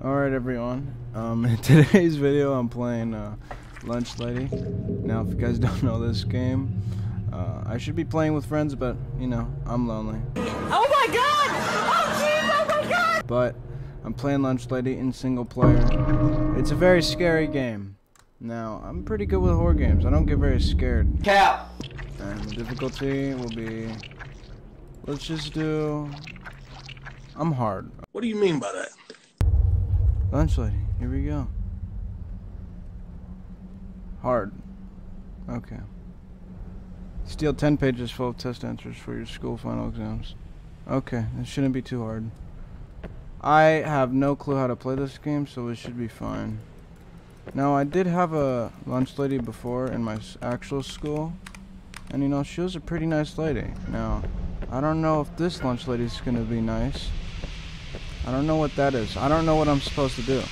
Alright everyone, um, in today's video I'm playing uh, Lunch Lady. Now if you guys don't know this game, uh, I should be playing with friends but, you know, I'm lonely. Oh my god! Oh jeez, oh my god! But, I'm playing Lunch Lady in single player. It's a very scary game. Now, I'm pretty good with horror games, I don't get very scared. Cap! And the difficulty will be, let's just do, I'm hard. What do you mean by that? Lunch lady, here we go. Hard. Okay. Steal 10 pages full of test answers for your school final exams. Okay, it shouldn't be too hard. I have no clue how to play this game, so it should be fine. Now, I did have a lunch lady before in my actual school, and you know, she was a pretty nice lady. Now, I don't know if this lunch lady is gonna be nice. I don't know what that is. I don't know what I'm supposed to do.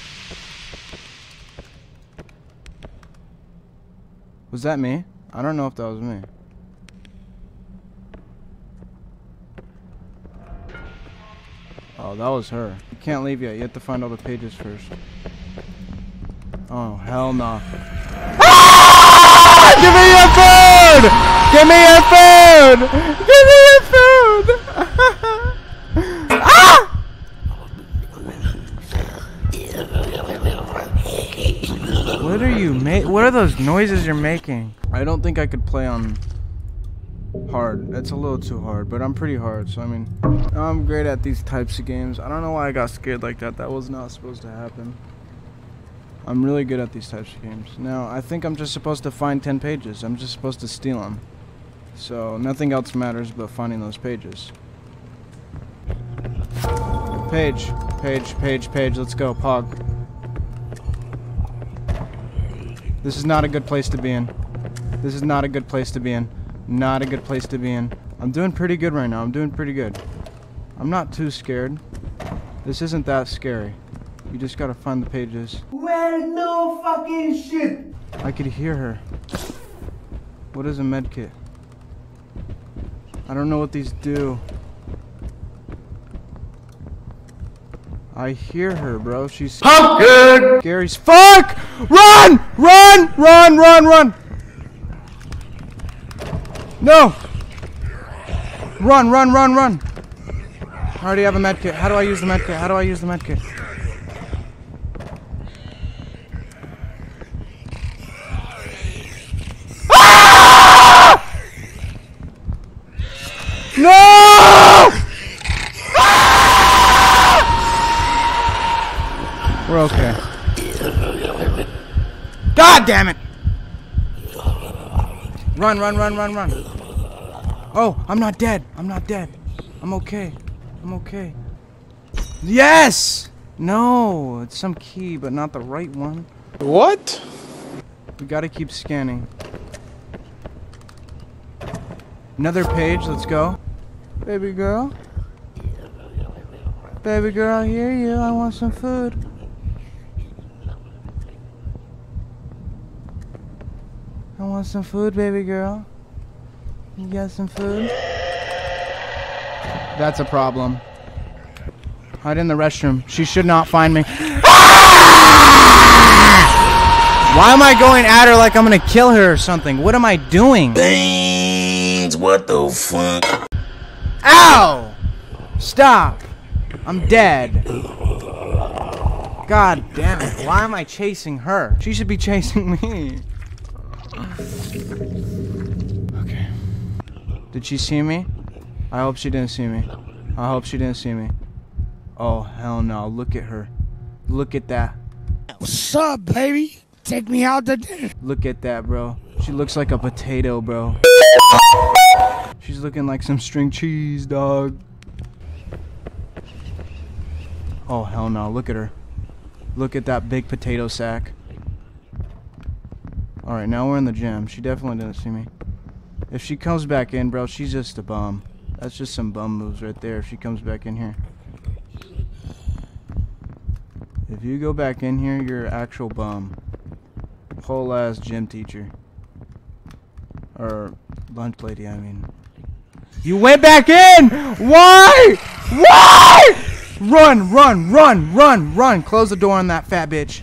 Was that me? I don't know if that was me. Oh, that was her. You can't leave yet. You have to find all the pages first. Oh, hell no. Ah! Give me your food! Give me your food! Give me you ma- What are those noises you're making? I don't think I could play on hard. It's a little too hard, but I'm pretty hard, so I mean, I'm great at these types of games. I don't know why I got scared like that. That was not supposed to happen. I'm really good at these types of games. Now, I think I'm just supposed to find 10 pages. I'm just supposed to steal them. So, nothing else matters but finding those pages. Page, page, page, page. Let's go, Pog. This is not a good place to be in. This is not a good place to be in. Not a good place to be in. I'm doing pretty good right now. I'm doing pretty good. I'm not too scared. This isn't that scary. You just gotta find the pages. Well, no fucking shit! I could hear her. What is a medkit? I don't know what these do. I hear her, bro. She's Pumpkin! Gary's fuck! Run! Run! Run! Run! Run! No! Run! Run! Run! Run! I already have a medkit. How do I use the medkit? How do I use the medkit? Ah! No! We're okay. God damn it! Run, run, run, run, run. Oh, I'm not dead. I'm not dead. I'm okay. I'm okay. Yes! No, it's some key, but not the right one. What? We gotta keep scanning. Another page, let's go. Baby girl. Baby girl, I hear you. I want some food. Want some food, baby girl. You got some food? That's a problem. Hide in the restroom. She should not find me. Why am I going at her like I'm gonna kill her or something? What am I doing? Things, what the fuck? Ow! Stop! I'm dead. God damn it. Why am I chasing her? She should be chasing me. Okay. Did she see me? I hope she didn't see me. I hope she didn't see me. Oh, hell no. Look at her. Look at that. What's up, baby? Take me out to dinner. Look at that, bro. She looks like a potato, bro. She's looking like some string cheese, dog. Oh, hell no. Look at her. Look at that big potato sack. Alright, now we're in the gym. She definitely didn't see me. If she comes back in, bro, she's just a bum. That's just some bum moves right there if she comes back in here. If you go back in here, you're an actual bum. Whole ass gym teacher. Or lunch lady, I mean. You went back in! Why? Why? Run, run, run, run, run. Close the door on that fat bitch.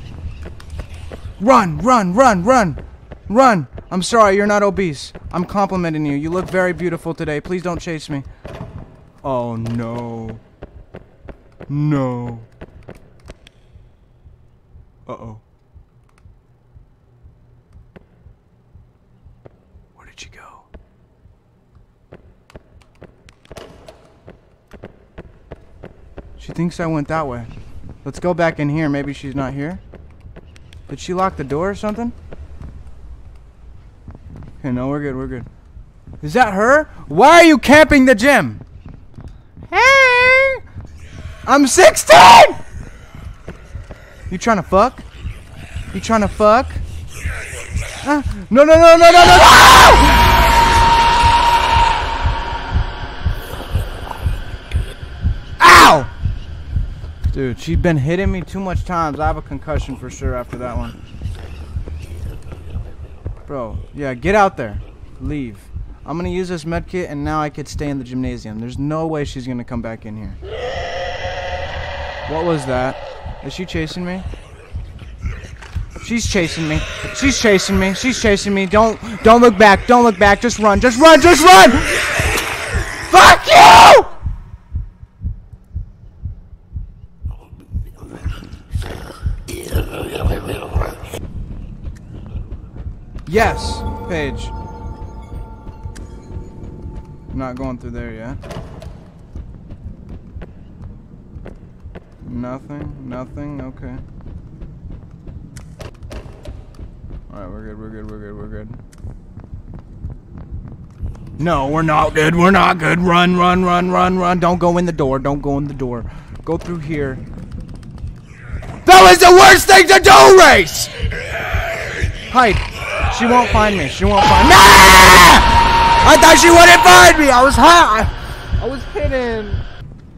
Run, run, run, run, run. I'm sorry, you're not obese. I'm complimenting you. You look very beautiful today. Please don't chase me. Oh no. No. Uh oh. Where did she go? She thinks I went that way. Let's go back in here. Maybe she's not here. Did she lock the door or something? Okay, no, we're good, we're good. Is that her? Why are you camping the gym? Hey! I'm 16! You trying to fuck? You trying to fuck? Uh, no, no, no, no, no, no, no! Ow! Dude, she's been hitting me too much times. I have a concussion for sure after that one. Bro, yeah, get out there. Leave. I'm gonna use this med kit and now I could stay in the gymnasium. There's no way she's gonna come back in here. What was that? Is she chasing me? She's chasing me. She's chasing me. She's chasing me. Don't don't look back. Don't look back. Just run. Just run. Just run. Fuck you! Yes, page. I'm not going through there yet. Nothing, nothing, okay. Alright, we're good, we're good, we're good, we're good. No, we're not good, we're not good. Run, run, run, run, run. Don't go in the door, don't go in the door. Go through here. That was the worst thing to do, Race! Hide. She won't find me. She won't find me. Ah! I thought she wouldn't find me. I was high. I was hidden.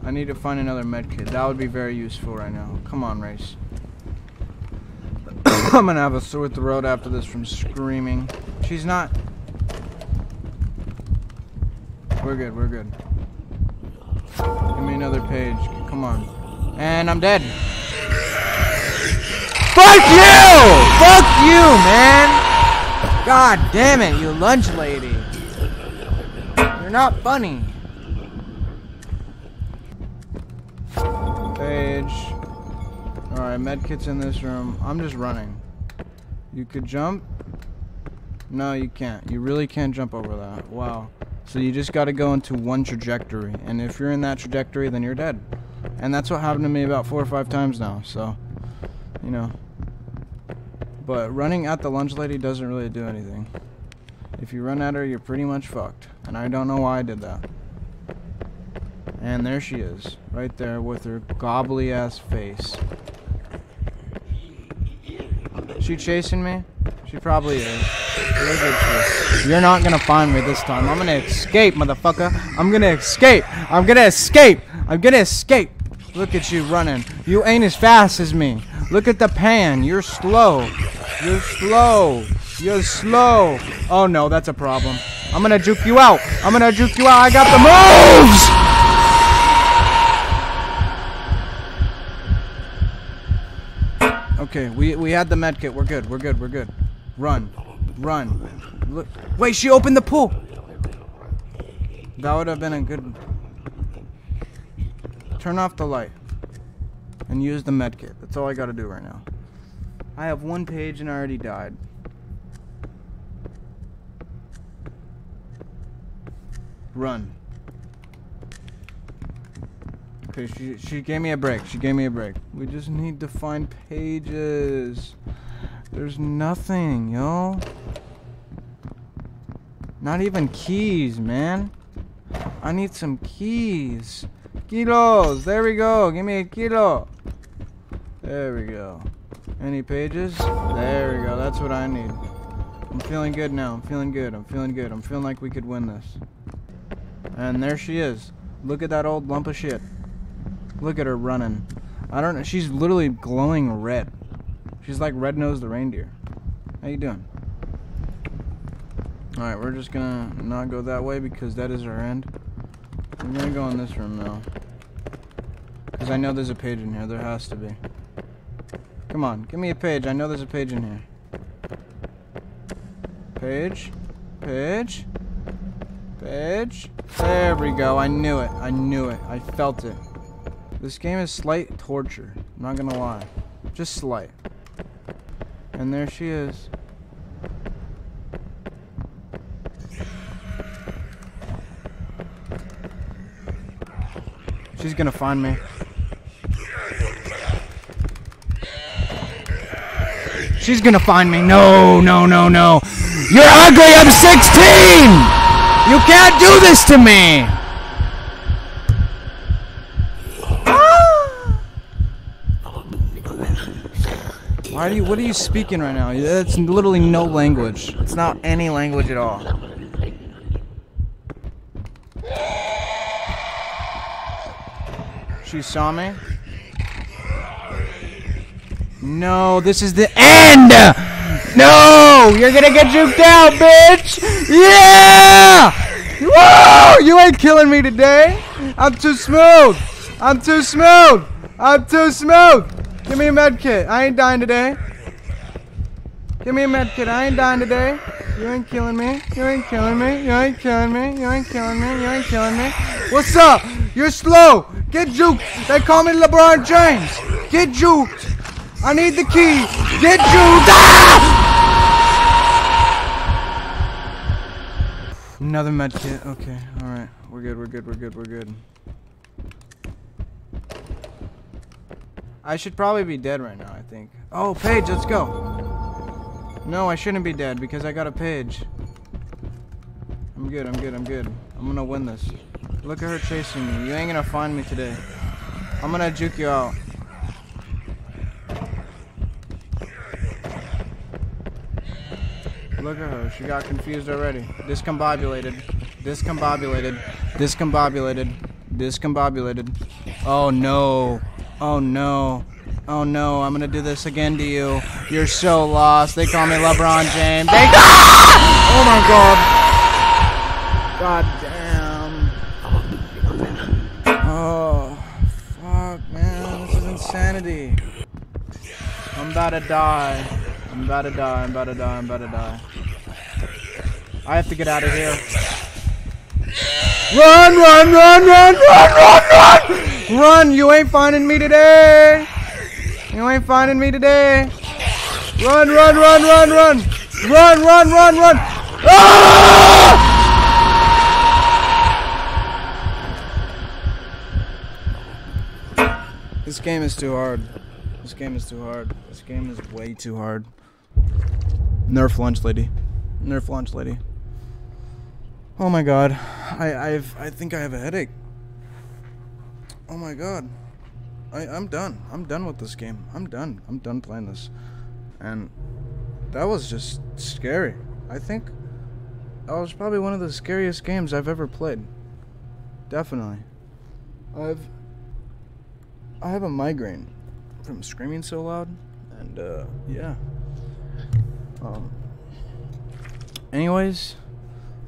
I need to find another med kit. That would be very useful right now. Come on, race. I'm gonna have a sore throat after this from screaming. She's not. We're good. We're good. Give me another page. Come on. And I'm dead. Fuck you! Fuck you, man! God damn it, you lunch lady. You're not funny. Page. Alright, medkit's in this room. I'm just running. You could jump? No, you can't. You really can't jump over that. Wow. So you just gotta go into one trajectory. And if you're in that trajectory, then you're dead. And that's what happened to me about four or five times now. So, you know. But running at the lunch lady doesn't really do anything. If you run at her, you're pretty much fucked. And I don't know why I did that. And there she is, right there with her gobbly ass face. She chasing me? She probably is. You're, You're not gonna find me this time. I'm gonna escape, motherfucker. I'm gonna escape. I'm gonna escape. I'm gonna escape. Look at you running. You ain't as fast as me. Look at the pan. You're slow. You're slow. You're slow. Oh no, that's a problem. I'm gonna juke you out. I'm gonna juke you out. I got the moves! Okay, we, we had the medkit. We're good. We're good. We're good. Run. Run. Look. Wait, she opened the pool. That would have been a good... Turn off the light. And use the medkit. That's all I gotta do right now. I have one page and I already died. Run. Okay, she she gave me a break. She gave me a break. We just need to find pages. There's nothing, yo. Not even keys, man. I need some keys. Kilos. There we go. Give me a kilo. There we go. Any pages? There we go. That's what I need. I'm feeling good now. I'm feeling good. I'm feeling good. I'm feeling like we could win this. And there she is. Look at that old lump of shit. Look at her running. I don't know. She's literally glowing red. She's like Red Nose the reindeer. How you doing? Alright, we're just gonna not go that way because that is our end. We're gonna go in this room now. Because I know there's a page in here. There has to be. Come on, give me a page. I know there's a page in here. Page. Page. Page. There we go. I knew it. I knew it. I felt it. This game is slight torture. I'm not gonna lie. Just slight. And there she is. She's gonna find me. She's gonna find me. No, no, no, no. You're ugly. I'm 16. You can't do this to me. Why are you? What are you speaking right now? It's literally no language. It's not any language at all. She saw me. No, this is the end. No, you're gonna get juked out, bitch. Yeah. Woo! You ain't killing me today. I'm too smooth. I'm too smooth. I'm too smooth. Give me a med kit. I ain't dying today. Give me a med kit. I ain't dying today. You ain't killing me. You ain't killing me. You ain't killing me. You ain't killing me. You ain't killing me. What's up? You're slow. Get juked. They call me LeBron James. Get juked. I need the key. Get juked. Ah! Another med kit. Okay. All right. We're good. We're good. We're good. We're good. I should probably be dead right now, I think. Oh, page, let's go. No, I shouldn't be dead because I got a page. I'm good, I'm good, I'm good. I'm gonna win this. Look at her chasing me. You ain't gonna find me today. I'm gonna juke you out. Look at her. She got confused already. Discombobulated. Discombobulated. Discombobulated. Discombobulated. Oh no. Oh no. Oh no, I'm gonna do this again to you. You're so lost. They call me LeBron James. They Oh my god. God damn. Oh fuck man, this is insanity. I'm about to die. I'm about to die, I'm about to die, I'm about to die. I have to get out of here. Run, run, run, run, run, run, run! Run, you ain't finding me today! You ain't finding me today! Run, run, run, run, run! Run, run, run, run! Ah! This game is too hard. This game is too hard. This game is way too hard. Nerf lunch lady. Nerf lunch lady. Oh my god. I I've I think I have a headache. Oh my god. I I'm done. I'm done with this game. I'm done. I'm done playing this. And that was just scary. I think that was probably one of the scariest games I've ever played. Definitely. I've I have a migraine from screaming so loud and uh yeah. Um anyways,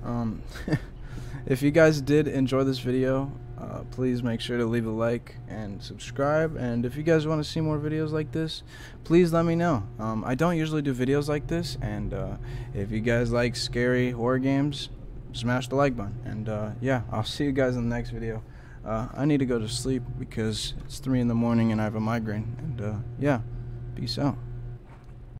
um, if you guys did enjoy this video, uh, please make sure to leave a like and subscribe. And if you guys want to see more videos like this, please let me know. Um, I don't usually do videos like this, and uh, if you guys like scary horror games, smash the like button. And uh, yeah, I'll see you guys in the next video. Uh, I need to go to sleep because it's 3 in the morning and I have a migraine. And uh, yeah, peace out.